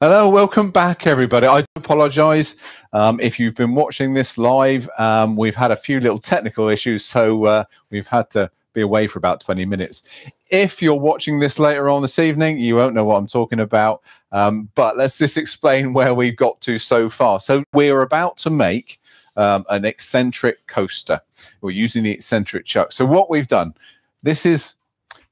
Hello, welcome back, everybody. I apologise um, if you've been watching this live. Um, we've had a few little technical issues, so uh, we've had to be away for about 20 minutes. If you're watching this later on this evening, you won't know what I'm talking about. Um, but let's just explain where we've got to so far. So we're about to make um, an eccentric coaster. We're using the eccentric chuck. So what we've done, this is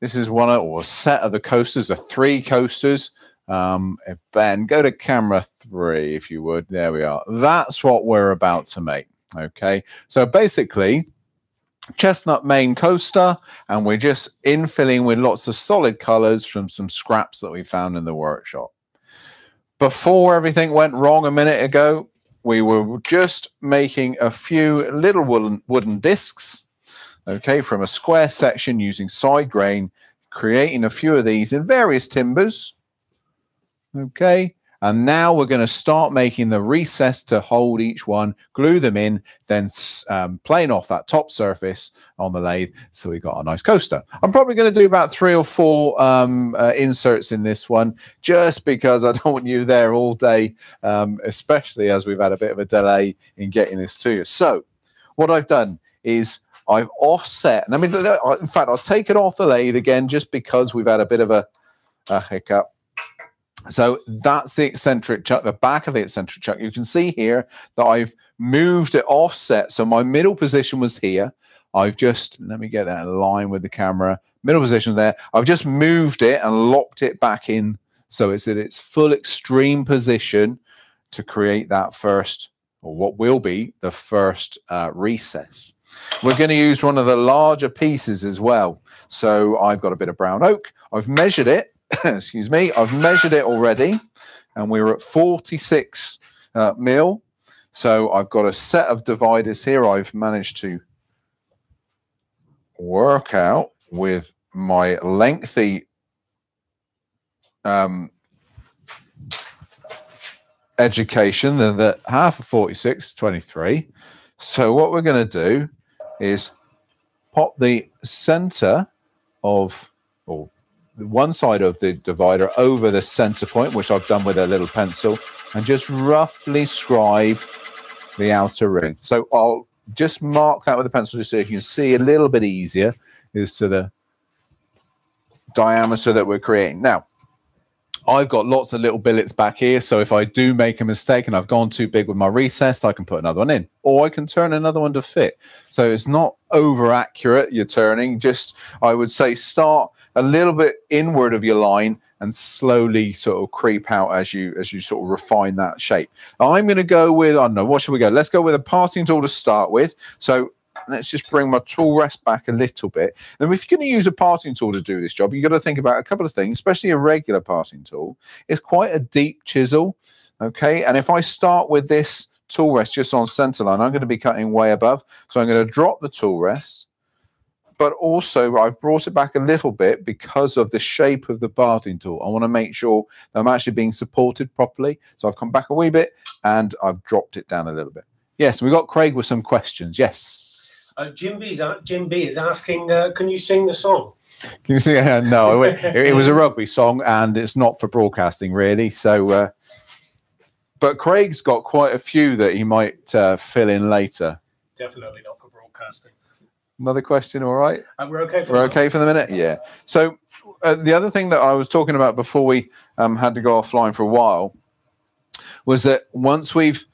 this is one or a set of the coasters, the three coasters. Um, ben, go to camera three if you would. There we are. That's what we're about to make. Okay. So basically, chestnut main coaster, and we're just infilling with lots of solid colors from some scraps that we found in the workshop. Before everything went wrong a minute ago, we were just making a few little wooden, wooden discs okay, from a square section using side grain, creating a few of these in various timbers, okay. And now we're going to start making the recess to hold each one, glue them in, then um, plane off that top surface on the lathe. So we've got a nice coaster. I'm probably going to do about three or four um, uh, inserts in this one, just because I don't want you there all day, um, especially as we've had a bit of a delay in getting this to you. So what I've done is I've offset, and I mean, in fact, I'll take it off the lathe again just because we've had a bit of a, a hiccup. So that's the eccentric chuck, the back of the eccentric chuck. You can see here that I've moved it offset. So my middle position was here. I've just, let me get that in line with the camera, middle position there. I've just moved it and locked it back in. So it's at its full extreme position to create that first, or what will be the first uh, recess. We're going to use one of the larger pieces as well. So I've got a bit of brown oak. I've measured it. excuse me. I've measured it already. And we are at 46 uh, mil. So I've got a set of dividers here I've managed to work out with my lengthy um, education, the half of 46, is 23. So what we're going to do is pop the center of, or one side of the divider over the center point, which I've done with a little pencil, and just roughly scribe the outer ring. So I'll just mark that with a pencil just so you can see a little bit easier is to the diameter that we're creating. Now, I've got lots of little billets back here. So if I do make a mistake and I've gone too big with my recess, I can put another one in or I can turn another one to fit. So it's not over accurate, you're turning. Just, I would say, start a little bit inward of your line and slowly sort of creep out as you as you sort of refine that shape. I'm going to go with, I don't know, what should we go? Let's go with a parting tool to start with. So let's just bring my tool rest back a little bit. And if you're going to use a parting tool to do this job, you've got to think about a couple of things, especially a regular parting tool. It's quite a deep chisel, okay? And if I start with this tool rest just on center line, I'm going to be cutting way above. So I'm going to drop the tool rest, but also I've brought it back a little bit because of the shape of the parting tool. I want to make sure that I'm actually being supported properly. So I've come back a wee bit and I've dropped it down a little bit. Yes, we got Craig with some questions. Yes. Uh, Jim, B's, Jim B is asking, uh, can you sing the song? Can you see? Uh, no, it, it, was a rugby song, and it's not for broadcasting, really. So, uh, but Craig's got quite a few that he might uh, fill in later. Definitely not for broadcasting. Another question, all right? Uh, we're okay. For we're okay for the minute. Yeah. So, uh, the other thing that I was talking about before we um, had to go offline for a while was that once we've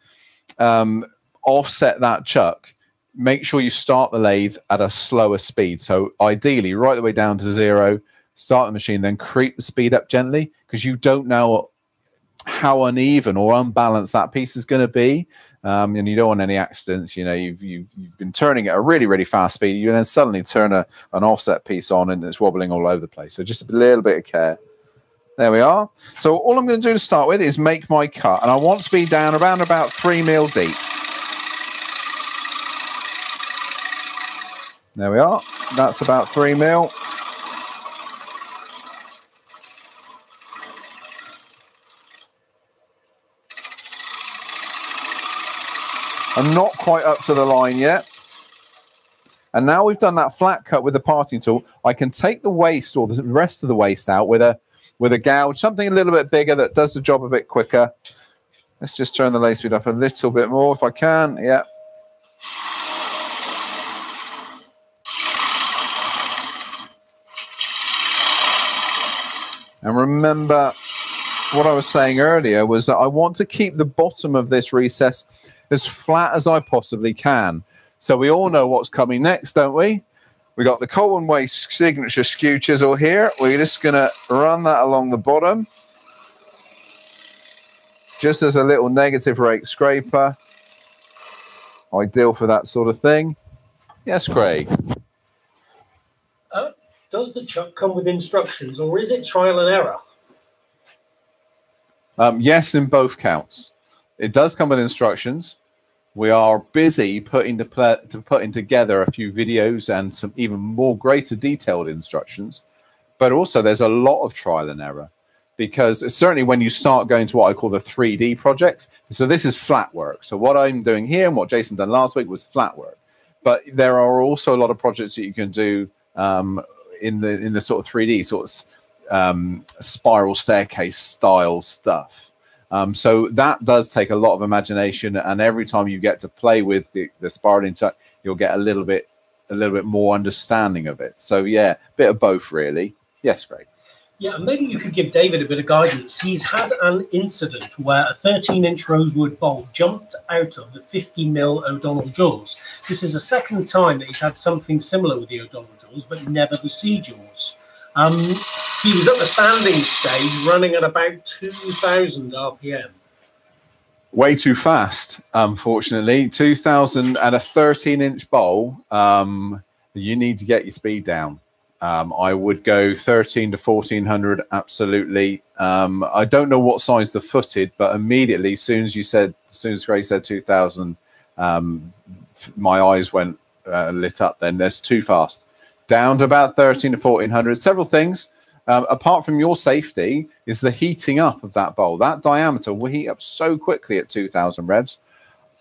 um, offset that chuck make sure you start the lathe at a slower speed. So ideally, right the way down to zero, start the machine, then creep the speed up gently because you don't know how uneven or unbalanced that piece is going to be. Um, and you don't want any accidents. You know, you've, you've, you've been turning at a really, really fast speed. You then suddenly turn a, an offset piece on and it's wobbling all over the place. So just a little bit of care. There we are. So all I'm going to do to start with is make my cut. And I want to be down around about three mil deep. There we are. That's about three mil. I'm not quite up to the line yet. And now we've done that flat cut with the parting tool, I can take the waste or the rest of the waste out with a with a gouge, something a little bit bigger that does the job a bit quicker. Let's just turn the lathe speed up a little bit more if I can. Yeah. And remember what I was saying earlier was that I want to keep the bottom of this recess as flat as I possibly can. So we all know what's coming next, don't we? We got the Colwin Way signature skew chisel here. We're just going to run that along the bottom. Just as a little negative rake scraper. Ideal for that sort of thing. Yes, Craig. Does the chuck come with instructions or is it trial and error? Um, yes, in both counts. It does come with instructions. We are busy putting, to putting together a few videos and some even more greater detailed instructions. But also, there's a lot of trial and error because certainly when you start going to what I call the 3D projects, so this is flat work. So what I'm doing here and what Jason done last week was flat work. But there are also a lot of projects that you can do um, in the in the sort of 3D sort of um, spiral staircase style stuff. Um, so that does take a lot of imagination, and every time you get to play with the, the spiraling touch, you'll get a little bit a little bit more understanding of it. So yeah, bit of both really. Yes, Greg. Yeah, maybe you could give David a bit of guidance. He's had an incident where a 13-inch rosewood bowl jumped out of the 50 mil O'Donnell jaws. This is the second time that he's had something similar with the O'Donnell but never the jaws. Um, he was at the standing stage running at about 2,000 RPM. Way too fast, unfortunately. 2,000 at a 13 inch bowl, um, you need to get your speed down. Um, I would go 13 to 1400, absolutely. Um, I don't know what size the footed, but immediately, as soon as you said, as soon as Gray said 2000, um, my eyes went uh, lit up. Then there's too fast down to about 13 to 1400. Several things. Um, apart from your safety, is the heating up of that bowl. That diameter will heat up so quickly at 2000 revs.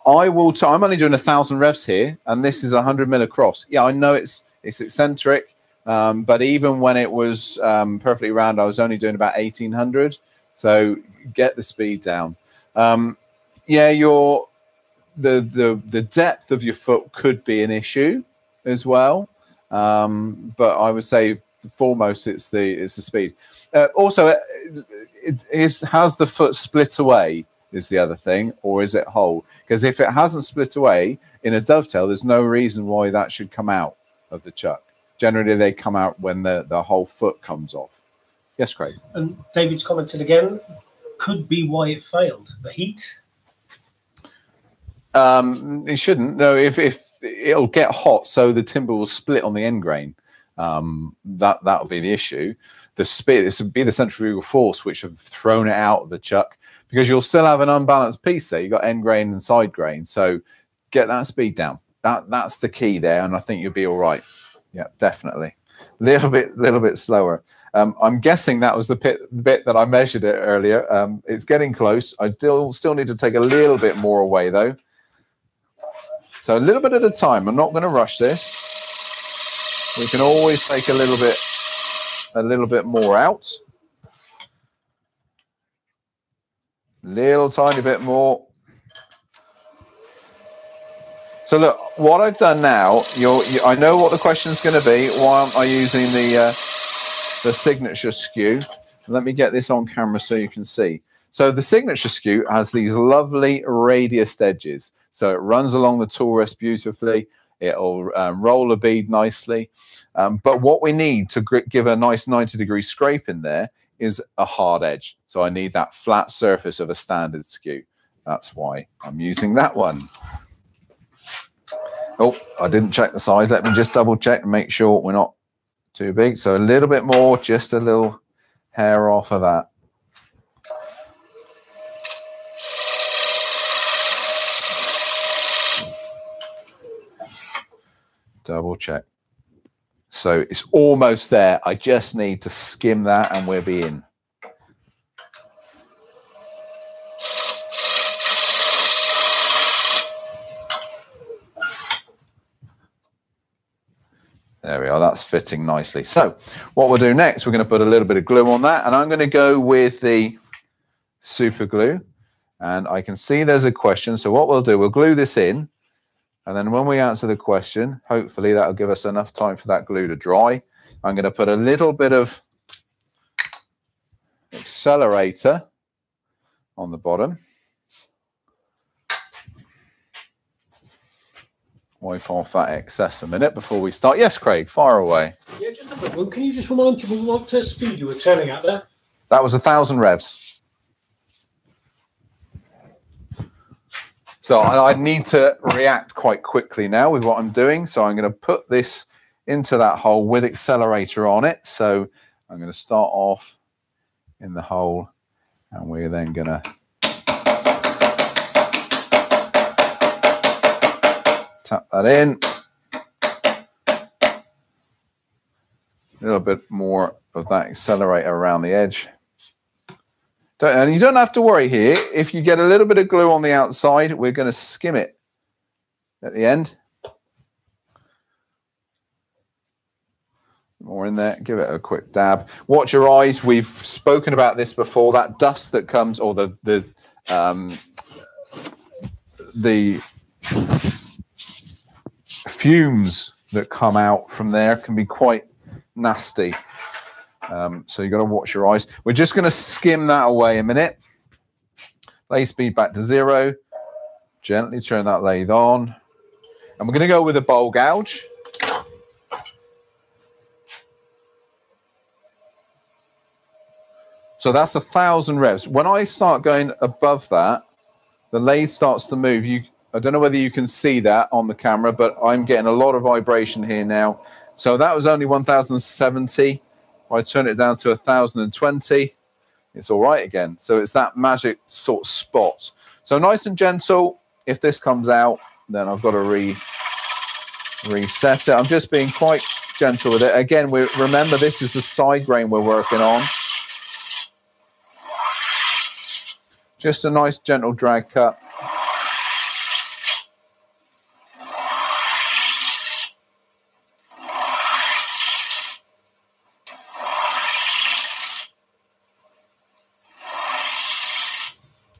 I will. I'm only doing a thousand revs here, and this is 100 mil across. Yeah, I know it's it's eccentric, um, but even when it was um, perfectly round, I was only doing about 1800. So get the speed down. Um, yeah, your the the the depth of your foot could be an issue as well. Um, but I would say foremost it's the it's the speed. Uh, also, it, it is has the foot split away is the other thing, or is it whole? Because if it hasn't split away in a dovetail, there's no reason why that should come out of the chuck. Generally, they come out when the the whole foot comes off. Yes, Craig. And David's commented again. Could be why it failed. The heat. Um, it shouldn't. No, if if it'll get hot, so the timber will split on the end grain. Um, that that'll be the issue. The speed, this would be the centrifugal force which have thrown it out of the chuck because you'll still have an unbalanced piece there. You've got end grain and side grain, so get that speed down. That that's the key there, and I think you'll be all right. Yeah, definitely. Little bit, little bit slower. Um, I'm guessing that was the pit, bit that I measured it earlier. Um, it's getting close. I still still need to take a little bit more away though. So a little bit at a time. I'm not going to rush this. We can always take a little bit, a little bit more out. Little tiny bit more. So look, what I've done now, you, I know what the question is going to be. Why am I using the uh, the signature skew? Let me get this on camera so you can see. So the signature skew has these lovely radiused edges. So it runs along the tool rest beautifully. It'll um, roll a bead nicely. Um, but what we need to give a nice 90 degree scrape in there is a hard edge. So I need that flat surface of a standard skew. That's why I'm using that one. Oh, I didn't check the size. Let me just double check and make sure we're not too big. So a little bit more, just a little hair off of that. Double check. So it's almost there. I just need to skim that and we'll be in. There we are. That's fitting nicely. So what we'll do next, we're going to put a little bit of glue on that. And I'm going to go with the super glue. And I can see there's a question. So what we'll do, we'll glue this in. And then when we answer the question, hopefully that'll give us enough time for that glue to dry. I'm going to put a little bit of accelerator on the bottom. wipe off that excess a minute before we start. Yes, Craig, fire away. Yeah, just a quick one. Can you just remind people what uh, speed you were turning at there? That was a thousand revs. So I need to react quite quickly now with what I'm doing. So I'm going to put this into that hole with accelerator on it. So I'm going to start off in the hole and we're then going to tap that in. A little bit more of that accelerator around the edge. And you don't have to worry here. If you get a little bit of glue on the outside, we're going to skim it at the end. More in there. Give it a quick dab. Watch your eyes. We've spoken about this before. That dust that comes, or the the um, the fumes that come out from there can be quite nasty. Um, so you've got to watch your eyes. We're just going to skim that away a minute. Lathe speed back to zero. Gently turn that lathe on. And we're going to go with a bowl gouge. So that's a thousand revs. When I start going above that, the lathe starts to move. You I don't know whether you can see that on the camera, but I'm getting a lot of vibration here now. So that was only 1070. I turn it down to 1020. It's all right again. So it's that magic sort of spot. So nice and gentle. If this comes out, then I've got to re reset it. I'm just being quite gentle with it. Again, we remember this is the side grain we're working on. Just a nice gentle drag cut.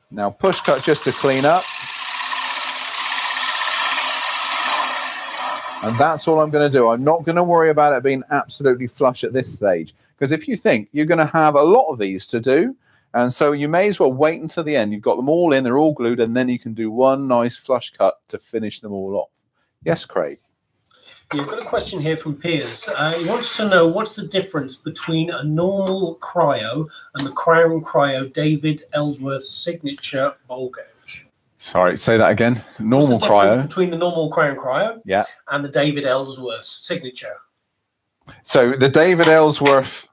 Now push cut just to clean up. And that's all I'm going to do. I'm not going to worry about it being absolutely flush at this stage. Because if you think you're going to have a lot of these to do, and so you may as well wait until the end. You've got them all in, they're all glued, and then you can do one nice flush cut to finish them all off. Yes, Craig. You've got a question here from Piers. Uh, he wants to know what's the difference between a normal cryo and the Crown Cryo David Ellsworth signature bowl gouge. Sorry, say that again. Normal cryo. Between the normal Crown Cryo yeah. and the David Ellsworth signature. So the David Ellsworth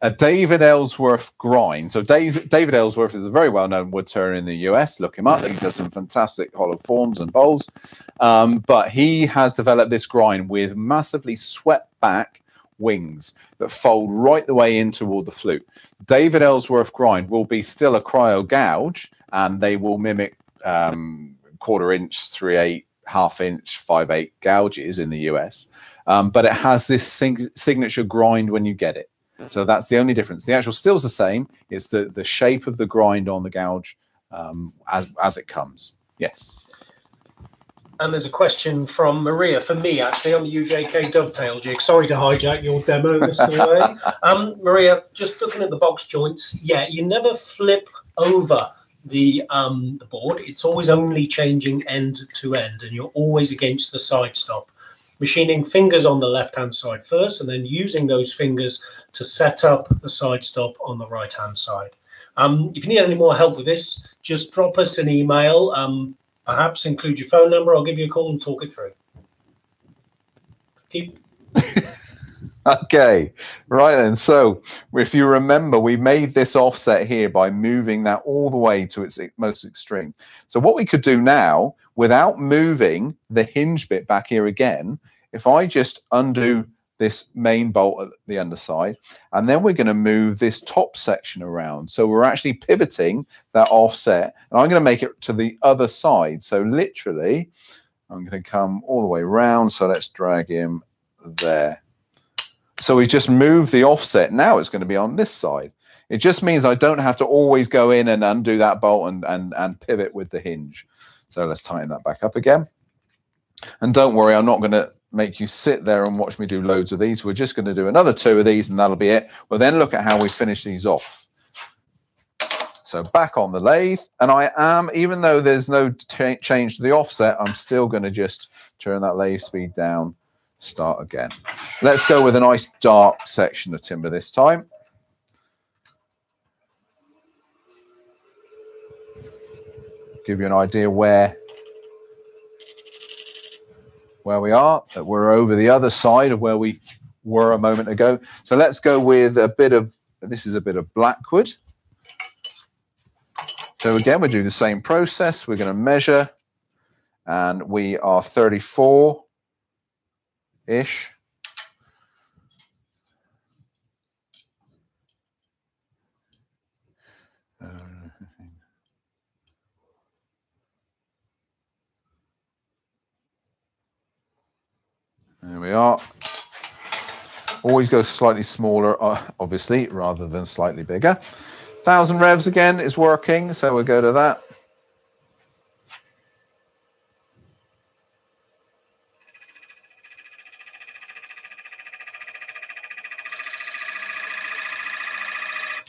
a David Ellsworth grind. So David Ellsworth is a very well-known wood turner in the US. Look him up. He does some fantastic hollow forms and bowls. Um, but he has developed this grind with massively swept back wings that fold right the way in toward the flute. David Ellsworth grind will be still a cryo gouge, and they will mimic um, quarter inch, three eight, half inch, five eight gouges in the US. Um, but it has this signature grind when you get it. So that's the only difference. The actual still's the same. It's the, the shape of the grind on the gouge um, as, as it comes. Yes. And there's a question from Maria for me, actually, on the UJK dovetail jig. Sorry to hijack your demo, Mr. um, Maria, just looking at the box joints, yeah, you never flip over the um, the board. It's always only changing end to end, and you're always against the side stop. Machining fingers on the left-hand side first, and then using those fingers to set up the side stop on the right hand side. Um, if you need any more help with this, just drop us an email. Um, perhaps include your phone number. I'll give you a call and talk it through. Keep. okay, right then. So if you remember, we made this offset here by moving that all the way to its most extreme. So what we could do now, without moving the hinge bit back here again, if I just undo this main bolt at the underside. And then we're going to move this top section around. So we're actually pivoting that offset. And I'm going to make it to the other side. So literally, I'm going to come all the way around. So let's drag him there. So we just move the offset. Now it's going to be on this side. It just means I don't have to always go in and undo that bolt and, and, and pivot with the hinge. So let's tighten that back up again. And don't worry, I'm not going to make you sit there and watch me do loads of these. We're just going to do another two of these and that'll be it. We'll then look at how we finish these off. So back on the lathe, and I am, even though there's no change to the offset, I'm still going to just turn that lathe speed down, start again. Let's go with a nice dark section of timber this time. Give you an idea where where we are, that we're over the other side of where we were a moment ago. So let's go with a bit of, this is a bit of blackwood. So again, we're doing the same process. We're going to measure and we are 34-ish. There we are. Always go slightly smaller, uh, obviously, rather than slightly bigger. 1000 revs again is working, so we'll go to that.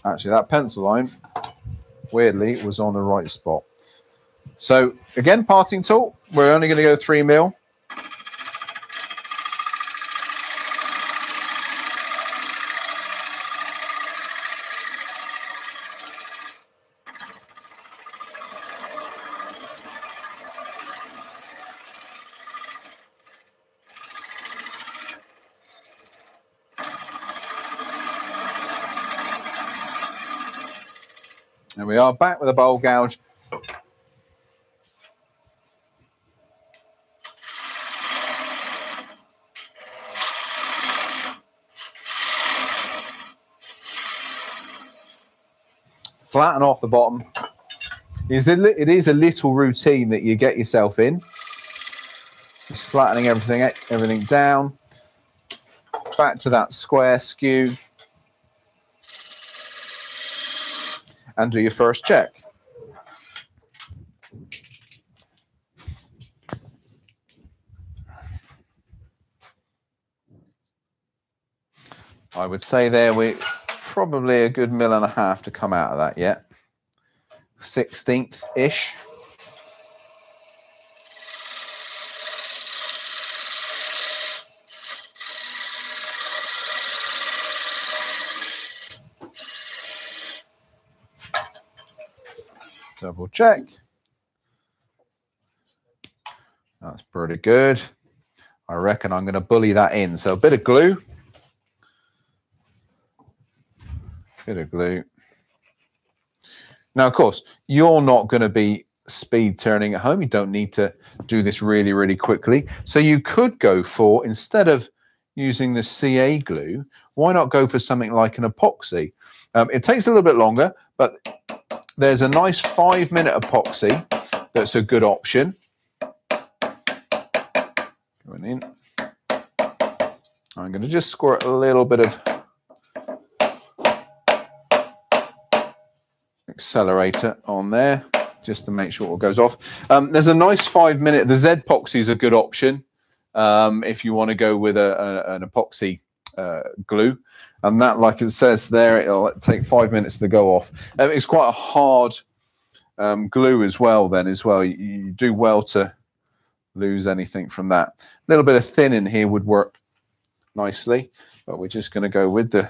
Actually, that pencil line, weirdly, was on the right spot. So again, parting tool, we're only going to go 3 mil. And we are back with a bowl gouge. Flatten off the bottom. It is a little routine that you get yourself in. Just flattening everything, everything down. Back to that square skew. And do your first check. I would say there we probably a good mill and a half to come out of that yet. 16th ish. Double check. That's pretty good. I reckon I'm going to bully that in. So a bit of glue. Bit of glue. Now, of course, you're not going to be speed turning at home. You don't need to do this really, really quickly. So you could go for, instead of using the CA glue, why not go for something like an epoxy? Um, it takes a little bit longer, but there's a nice five minute epoxy that's a good option. Going in. I'm going to just squirt a little bit of accelerator on there just to make sure it goes off. Um, there's a nice five minute, the Z epoxy is a good option um, if you want to go with a, a, an epoxy uh, glue. And that, like it says there, it'll take five minutes to go off. Um, it's quite a hard um, glue as well then as well. You, you, do well to lose anything from that. A little bit of thin in here would work nicely, but we're just going to go with the,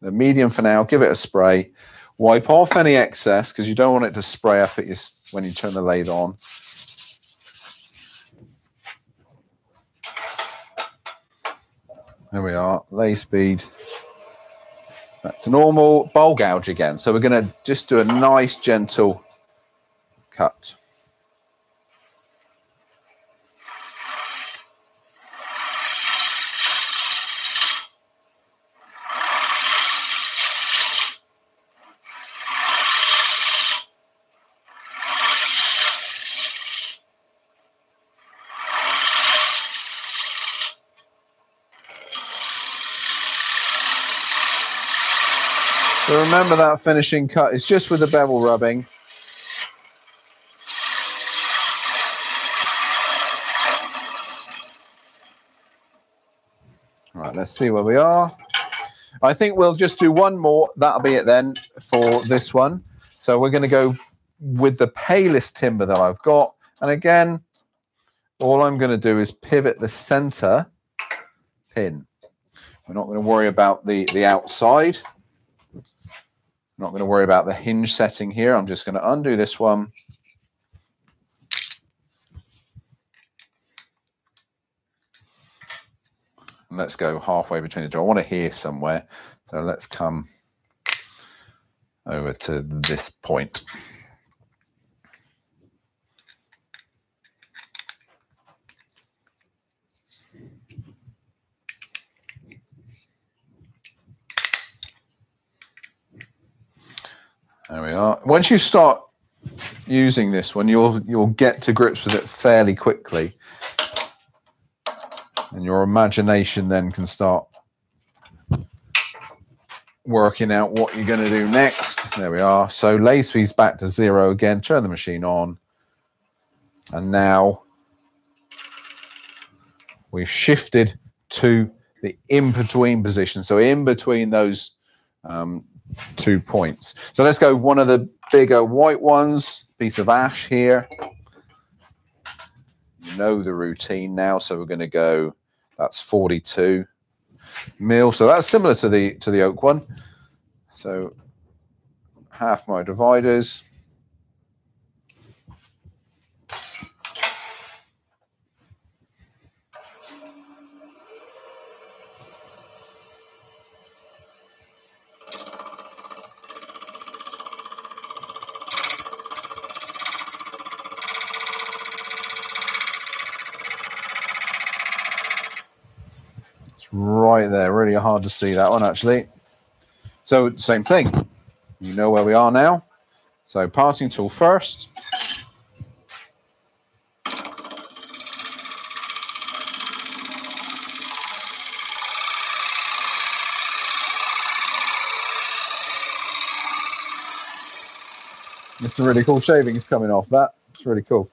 the medium for now. Give it a spray. Wipe off any excess because you don't want it to spray up at you when you turn the lathe on. There we are, Lathe speed. Back to normal, bowl gouge again. So we're going to just do a nice gentle cut. Remember that finishing cut is just with the bevel rubbing. Right, let's see where we are. I think we'll just do one more. That'll be it then for this one. So we're going to go with the palest timber that I've got. And again, all I'm going to do is pivot the center pin. We're not going to worry about the, the outside. Not going to worry about the hinge setting here. I'm just going to undo this one. And let's go halfway between the two. I want to hear somewhere. So let's come over to this point. There we are. Once you start using this one, you'll you'll get to grips with it fairly quickly. And your imagination then can start working out what you're going to do next. There we are. So lathe speed's back to zero again. Turn the machine on. And now we've shifted to the in-between position. So in between those um, two points. So let's go one of the bigger white ones, piece of ash here. You know the routine now, so we're going to go, that's 42 mil. So that's similar to the to the oak one. So half my dividers. Right there. Really hard to see that one, actually. So same thing. You know where we are now. So parting tool first. It's a really cool shaving. shavings coming off that. It's really cool.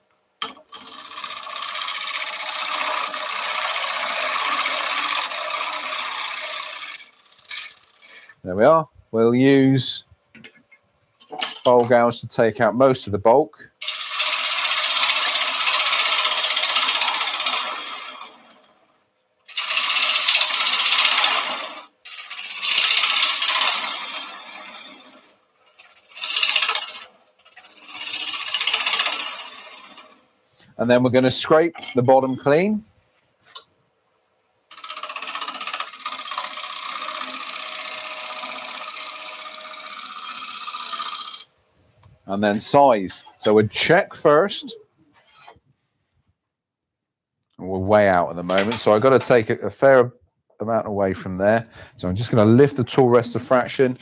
There we are. We'll use bowl gouge to take out most of the bulk. And then we're going to scrape the bottom clean. And then size. So we'd check first. We're way out at the moment, so I've got to take a, a fair amount away from there. So I'm just going to lift the tool rest a fraction,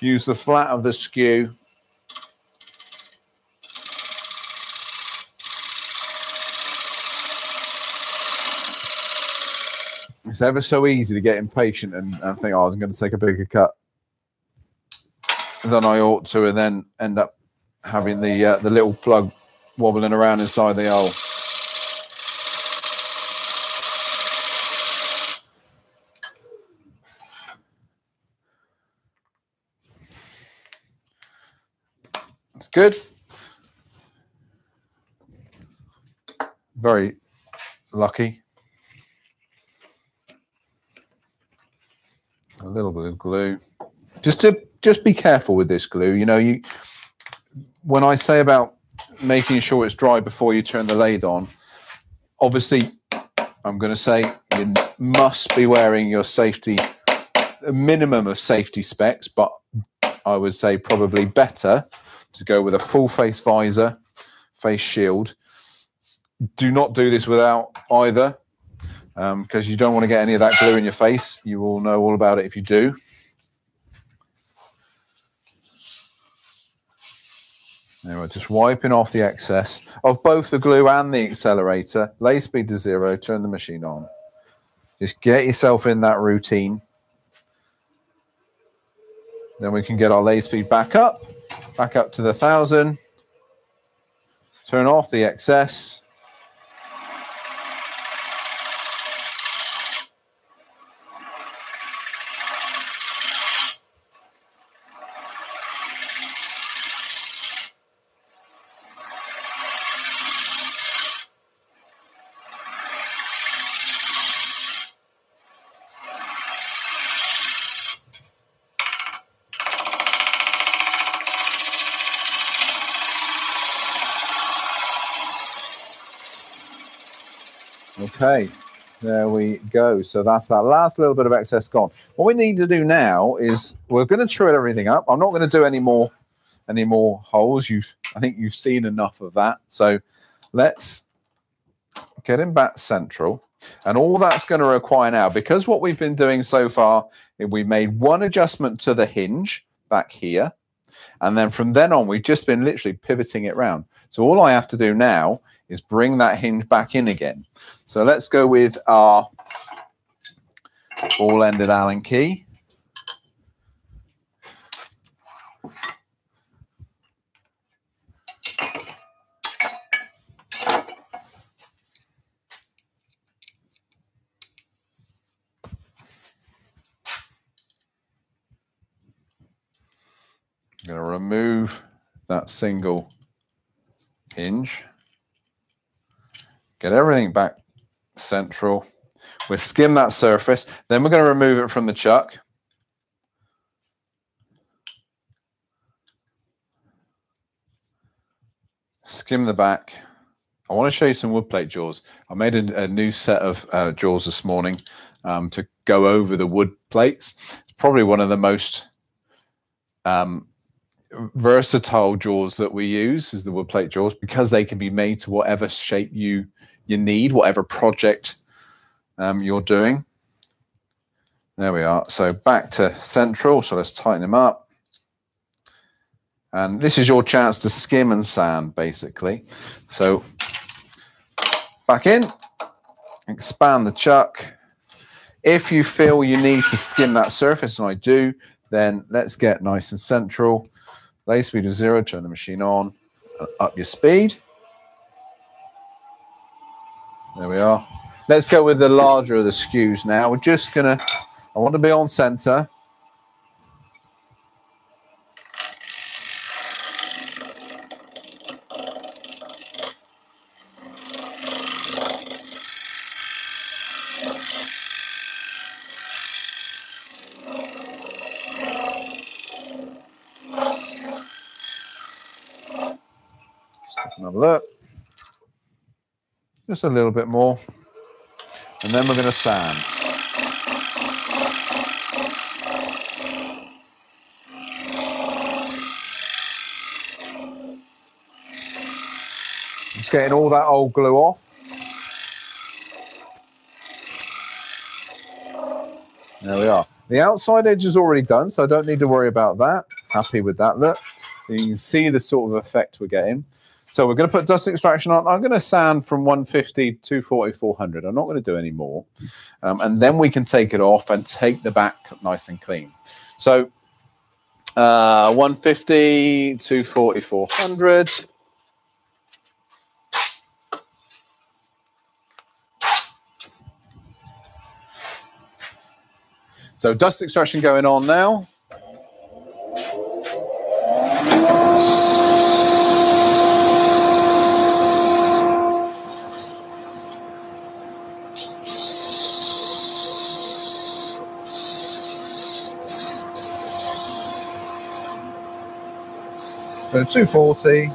use the flat of the skew. It's ever so easy to get impatient and, and think, oh, I was going to take a bigger cut than I ought to, and then end up having the uh, the little plug wobbling around inside the hole. It's good. Very lucky. A little bit of glue. Just to just be careful with this glue. You know, you when I say about making sure it's dry before you turn the lathe on, obviously I'm going to say you must be wearing your safety a minimum of safety specs, but I would say probably better to go with a full face visor, face shield. Do not do this without either because um, you don't want to get any of that glue in your face. You will know all about it if you do. There we're just wiping off the excess of both the glue and the accelerator. Lathe speed to zero, turn the machine on. Just get yourself in that routine. Then we can get our lathe speed back up, back up to the 1000. Turn off the excess. Okay, there we go. So that's that last little bit of excess gone. What we need to do now is we're going to trim everything up. I'm not going to do any more any more holes. You've I think you've seen enough of that. So let's get him back central. And all that's going to require now, because what we've been doing so far, eh, we made one adjustment to the hinge back here. And then from then on, we've just been literally pivoting it around. So all I have to do now is bring that hinge back in again. So let's go with our ball-ended Allen key. I'm going to remove that single hinge. Get everything back central. We'll skim that surface. Then we're going to remove it from the chuck. Skim the back. I want to show you some wood plate jaws. I made a, a new set of uh, jaws this morning um, to go over the wood plates. It's probably one of the most um, versatile jaws that we use is the wood plate jaws because they can be made to whatever shape you you need, whatever project um, you're doing. There we are. So back to central. So let's tighten them up. And this is your chance to skim and sand, basically. So back in, expand the chuck. If you feel you need to skim that surface, and I do, then let's get nice and central. Lathe speed is zero, turn the machine on, up your speed. There we are. Let's go with the larger of the skews now. We're just going to, I want to be on center. Look. Just a little bit more. And then we're going to sand. Just getting all that old glue off. There we are. The outside edge is already done, so I don't need to worry about that. Happy with that look. So you can see the sort of effect we're getting. So we're going to put dust extraction on. I'm going to sand from 150, to 240, 400. I'm not going to do any more. Um, and then we can take it off and take the back nice and clean. So uh, 150, 240, 400. So dust extraction going on now. So 240.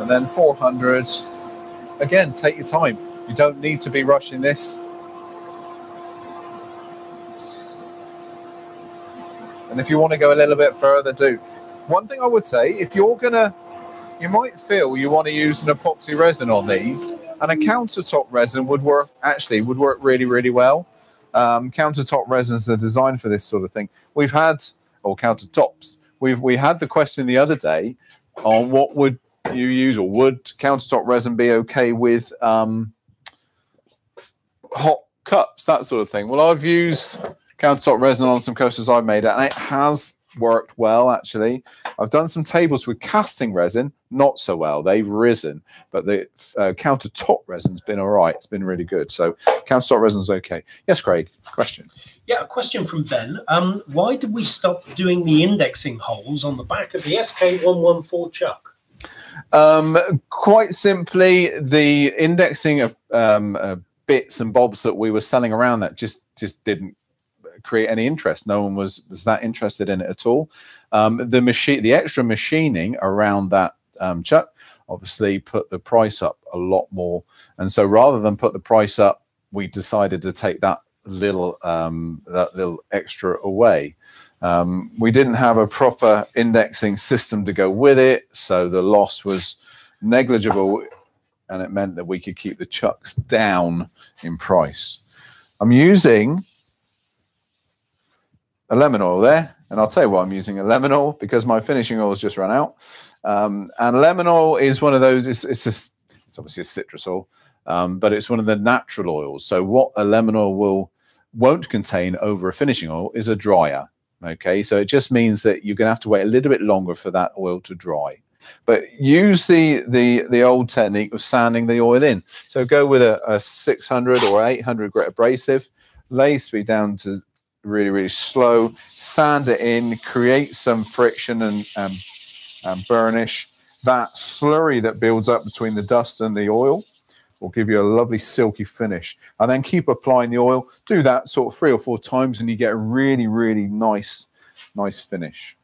And then 400. Again, take your time. You don't need to be rushing this. And if you want to go a little bit further, do one thing I would say, if you're gonna, you might feel you want to use an epoxy resin on these, and a countertop resin would work. Actually, would work really, really well. Um, countertop resins are designed for this sort of thing. We've had or countertops. We've we had the question the other day on what would you use or would countertop resin be okay with um, hot cups, that sort of thing. Well, I've used countertop resin on some coasters I've made, and it has worked well actually. I've done some tables with casting resin, not so well. They've risen, but the uh, countertop resin's been all right. It's been really good. So countertop resin's okay. Yes, Craig. Question. Yeah, a question from Ben. Um, why did we stop doing the indexing holes on the back of the SK114 chuck? Um, quite simply, the indexing of um, uh, bits and bobs that we were selling around that just just didn't create any interest. No one was was that interested in it at all. Um, the machine, the extra machining around that um, chuck, obviously put the price up a lot more. And so rather than put the price up, we decided to take that little um, that little extra away. Um, we didn't have a proper indexing system to go with it, so the loss was negligible, and it meant that we could keep the chucks down in price. I'm using a lemon oil there, and I'll tell you why I'm using a lemon oil because my finishing oil has just run out. Um, and lemon oil is one of those. It's it's, a, it's obviously a citrus oil, um, but it's one of the natural oils. So what a lemon oil will won't contain over a finishing oil is a dryer. Okay, so it just means that you're going to have to wait a little bit longer for that oil to dry. But use the the the old technique of sanding the oil in. So go with a, a 600 or 800 grit abrasive, lathe speed down to really, really slow. Sand it in, create some friction and, um, and burnish. That slurry that builds up between the dust and the oil will give you a lovely silky finish. And then keep applying the oil. Do that sort of three or four times and you get a really, really nice, nice finish.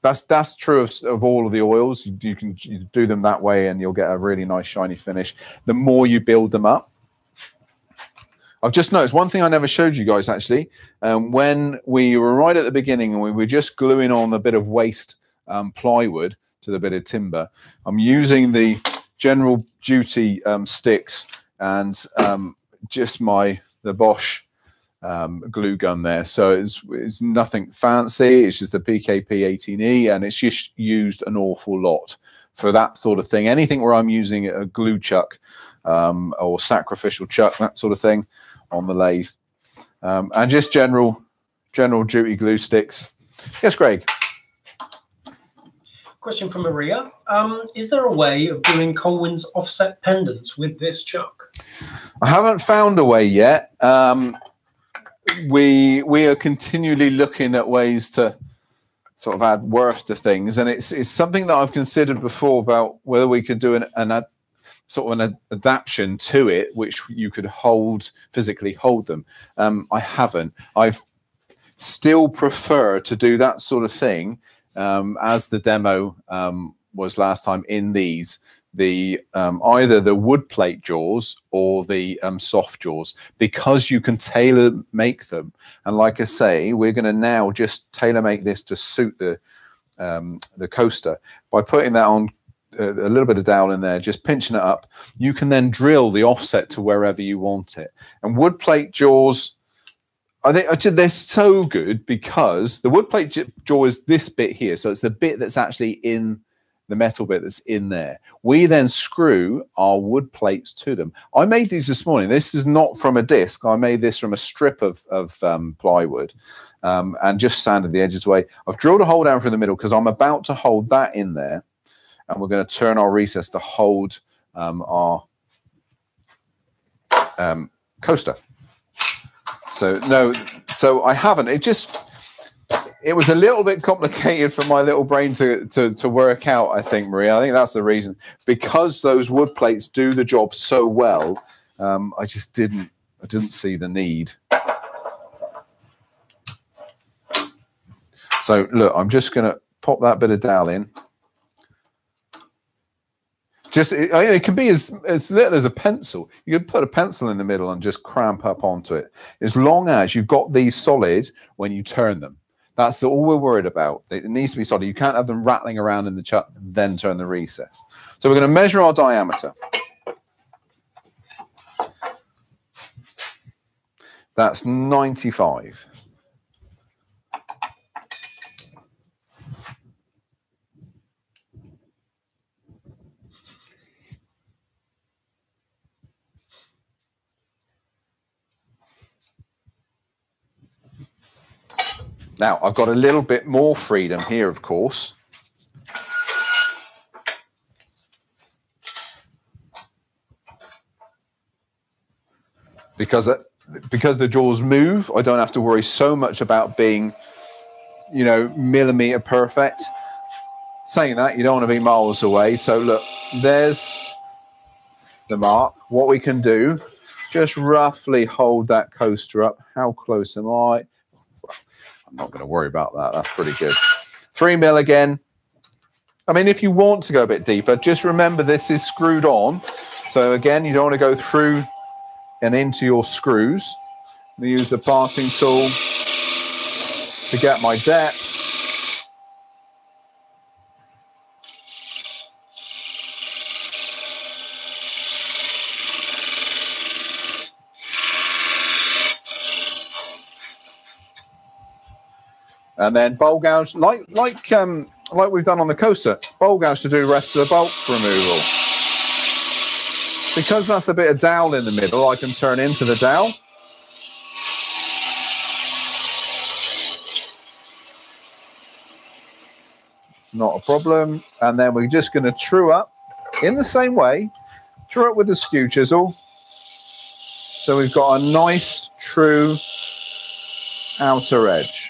That's that's true of, of all of the oils. You, you can you do them that way and you'll get a really nice shiny finish. The more you build them up, I've just noticed one thing I never showed you guys actually. Um, when we were right at the beginning and we were just gluing on a bit of waste um, plywood to the bit of timber, I'm using the general duty um, sticks and um, just my the Bosch um, glue gun there. So it's, it's nothing fancy. It's just the PKP 18E and it's just used an awful lot for that sort of thing. Anything where I'm using a glue chuck um, or sacrificial chuck, that sort of thing on the lathe, um, and just general general duty glue sticks. Yes, Greg. Question from Maria: um, Is there a way of doing Colwin's offset pendants with this chuck? I haven't found a way yet. Um, we we are continually looking at ways to sort of add worth to things, and it's it's something that I've considered before about whether we could do an, an sort of an adaptation to it, which you could hold physically hold them. Um, I haven't. I've still prefer to do that sort of thing um, as the demo um, was last time in these the um, either the wood plate jaws or the um, soft jaws because you can tailor make them and like i say we're going to now just tailor make this to suit the um, the coaster by putting that on a, little bit of dowel in there, just pinching it up. You can then drill the offset to wherever you want it. And wood plate jaws, I think they're so good because the wood plate jaw is this bit here. So it's the bit that's actually in the metal bit that's in there. We then screw our wood plates to them. I made these this morning. This is not from a disc. I made this from a strip of, of um, plywood um, and just sanded the edges away. I've drilled a hole down through the middle because I'm about to hold that in there and we're going to turn our recess to hold um, our um, coaster. So no, so I haven't. It just it was a little bit complicated for my little brain to, to to work out. I think Maria. I think that's the reason because those wood plates do the job so well. Um, I just didn't I didn't see the need. So look, I'm just going to pop that bit of dowel in. Just it, it, can be as as little as a pencil. You could put a pencil in the middle and just cramp up onto it. As long as you've got these solid when you turn them. That's all we're worried about. It needs to be solid. You can't have them rattling around in the chuck then turn the recess. So we're going to measure our diameter. That's 95. Now, I've got a little bit more freedom here, of course. Because, uh, because the jaws move, I don't have to worry so much about being, you know, millimeter perfect. Saying that, you don't want to be miles away. So look, there's the mark. What we can do, just roughly hold that coaster up. How close am I? I'm not going to worry about that. That's pretty good. Three mil again. I mean, if you want to go a bit deeper, just remember this is screwed on. So again, you don't want to go through and into your screws. I'm gonna use the parting tool to get my depth. And then bowl gouge, like like um, like we've done on the coaster, bowl gouge to do rest of the bulk removal. Because that's a bit of dowel in the middle, I can turn into the dowel. Not a problem. And then we're just going to true up in the same way, true up with the skew chisel. So we've got a nice, true outer edge.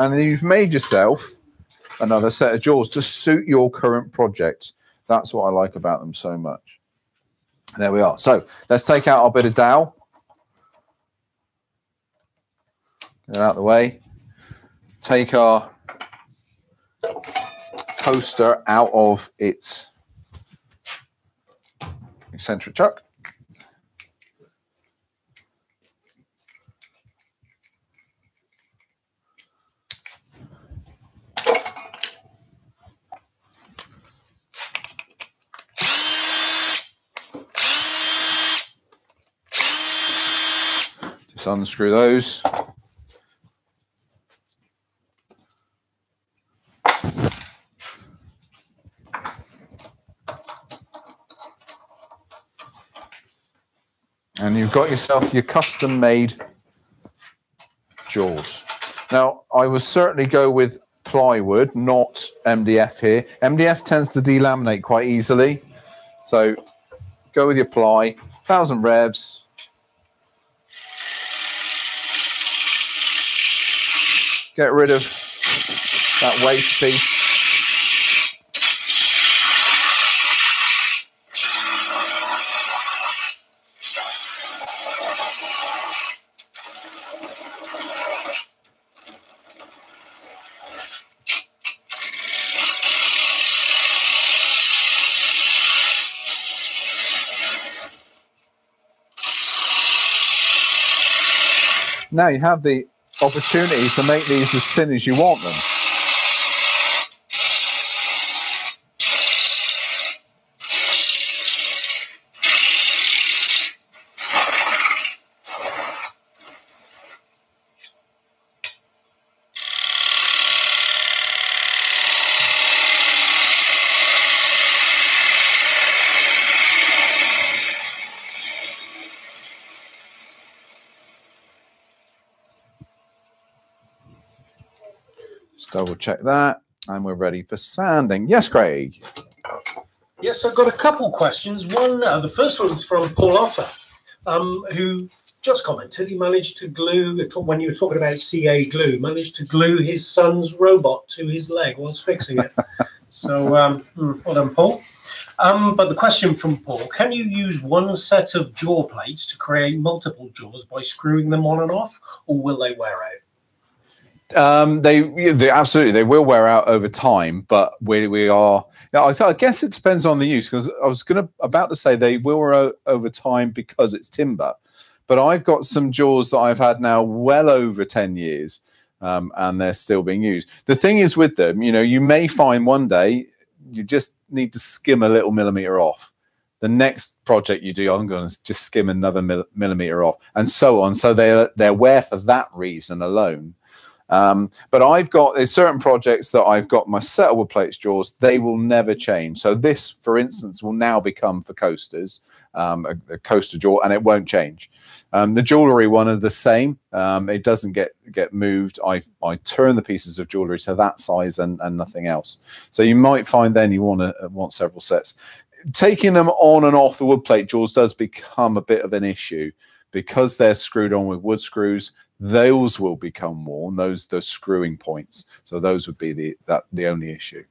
And then you've made yourself another set of jaws to suit your current project. That's what I like about them so much. There we are. So let's take out our bit of dowel. Get out of the way. Take our coaster out of its eccentric chuck. Unscrew those. And you've got yourself your custom made jaws. Now, I would certainly go with plywood, not MDF here. MDF tends to delaminate quite easily. So go with your ply, 1000 revs, get rid of that waste piece. Now you have the opportunity to make these as thin as you want them. Double check that. And we're ready for sanding. Yes, Craig. Yes, I've got a couple questions. One, uh, the first one's from Paul Otter, um, who just commented he managed to glue, when you were talking about CA glue, managed to glue his son's robot to his leg whilst fixing it. so, um, hmm, well done, Paul. Um, but the question from Paul, can you use one set of jaw plates to create multiple jaws by screwing them on and off, or will they wear out? Um, they, they absolutely they will wear out over time, but we we are. I guess it depends on the use because I was gonna about to say they will wear out over time because it's timber, but I've got some jaws that I've had now well over ten years, um, and they're still being used. The thing is with them, you know, you may find one day you just need to skim a little millimeter off. The next project you do, I'm going to just skim another millimeter off, and so on. So they they're wear for that reason alone. Um, but I've got there's certain projects that I've got my settle plates jaws. They will never change. So this, for instance, will now become for coasters um, a, a, coaster jaw, and it won't change. Um, the jewelry one are the same. Um, it doesn't get get moved. I I turn the pieces of jewelry to that size and, and nothing else. So you might find then you want to want several sets. Taking them on and off the wood plate jaws does become a bit of an issue because they're screwed on with wood screws. Those will become worn. Those the screwing points. So those would be the that the only issue.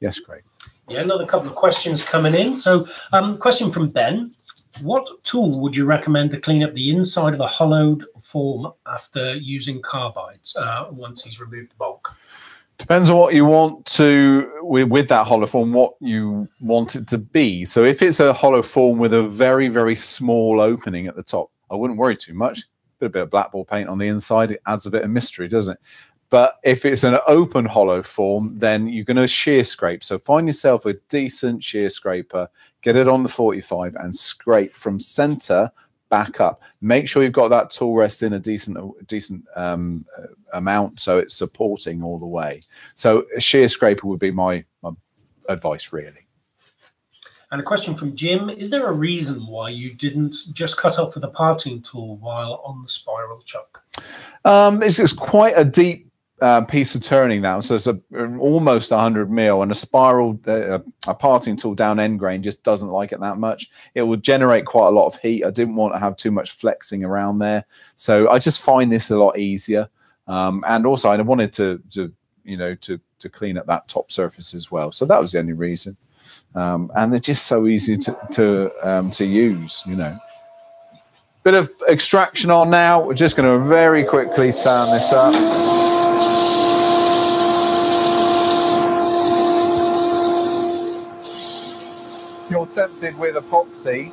Yes, Craig. Yeah, another couple of questions coming in. So, um, question from Ben. What tool would you recommend to clean up the inside of a hollowed form after using carbides uh, once he's removed the bulk? Depends on what you want to with, with that hollow form, what you want it to be. So if it's a hollow form with a very, very small opening at the top, I wouldn't worry too much. Put a bit of blackboard paint on the inside, it adds a bit of mystery, doesn't it? But if it's an open hollow form, then you're going to shear scrape. So find yourself a decent shear scraper, get it on the 45 and scrape from center back up. Make sure you've got that tool rest in a decent decent um, uh, amount so it's supporting all the way. So a shear scraper would be my, my advice really. And a question from Jim: Is there a reason why you didn't just cut off with a parting tool while on the spiral chuck? Um, it's, it's quite a deep uh, piece of turning now. So it's a, almost 100 mil, and a spiral, uh, a parting tool down end grain just doesn't like it that much. It will generate quite a lot of heat. I didn't want to have too much flexing around there, so I just find this a lot easier. Um, and also, I wanted to, to you know, to to clean up that top surface as well. So that was the only reason. Um, and they're just so easy to to um, to use, you know. Bit of extraction on now. We're just going to very quickly sand this up. You're with epoxy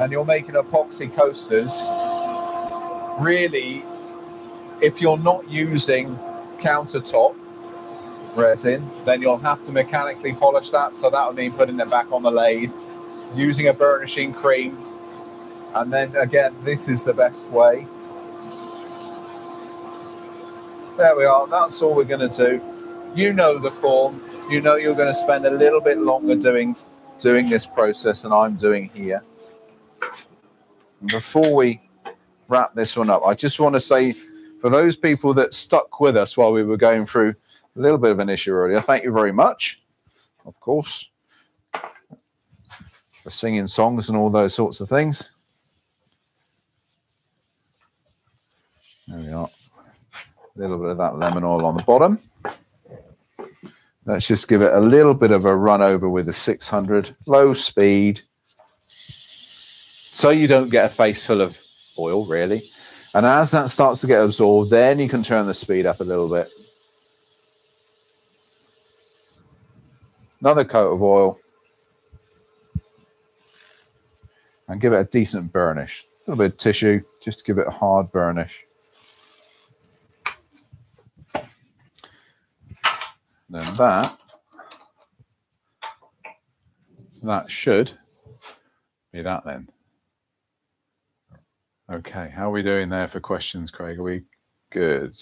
and you're making epoxy coasters, really, if you're not using countertop resin, then you'll have to mechanically polish that. So that would mean putting it back on the lathe, using a burnishing cream. And then again, this is the best way. There we are. That's all we're going to do. You know the form. You know you're going to spend a little bit longer doing doing this process than I'm doing here. Before we wrap this one up, I just want to say for those people that stuck with us while we were going through a little bit of an issue earlier, thank you very much, of course, for singing songs and all those sorts of things. There we are. A little bit of that lemon oil on the bottom. Let's just give it a little bit of a run over with a 600, low speed. So you don't get a face full of oil, really. And as that starts to get absorbed, then you can turn the speed up a little bit. Another coat of oil. And give it a decent burnish. A little bit of tissue, just to give it a hard burnish. Then that, that should be that then. Okay, how are we doing there for questions, Craig? Are we good?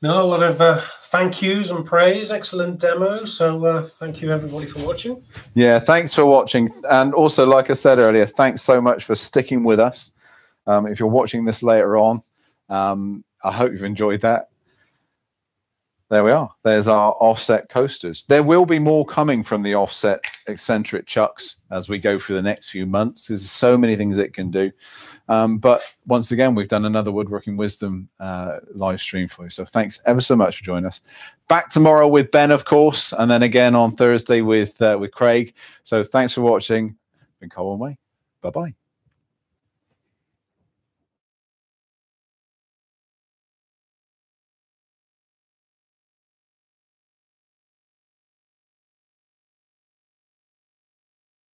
No, a lot of uh, thank yous and praise. Excellent demo. So uh, thank you everybody for watching. Yeah, thanks for watching. And also, like I said earlier, thanks so much for sticking with us. Um, if you're watching this later on, um, I hope you've enjoyed that there we are. There's our offset coasters. There will be more coming from the offset eccentric chucks as we go through the next few months. There's so many things it can do. Um, but once again, we've done another Woodworking Wisdom uh, live stream for you. So thanks ever so much for joining us. Back tomorrow with Ben, of course, and then again on Thursday with uh, with Craig. So thanks for watching. Been Colwin Way. Bye bye.